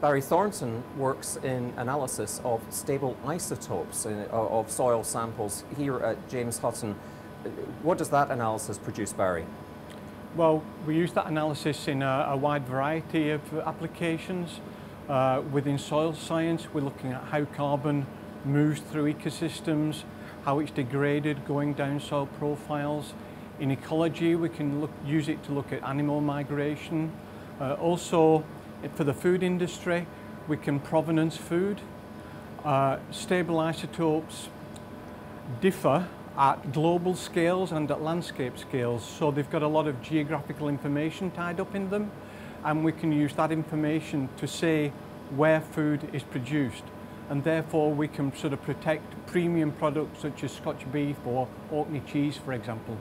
Barry Thornton works in analysis of stable isotopes in, of soil samples here at James Hutton. What does that analysis produce, Barry? Well, we use that analysis in a, a wide variety of applications. Uh, within soil science, we're looking at how carbon moves through ecosystems, how it's degraded going down soil profiles. In ecology, we can look, use it to look at animal migration. Uh, also, for the food industry, we can provenance food. Uh, stable isotopes differ at global scales and at landscape scales. So they've got a lot of geographical information tied up in them and we can use that information to say where food is produced and therefore we can sort of protect premium products such as Scotch beef or Orkney cheese for example.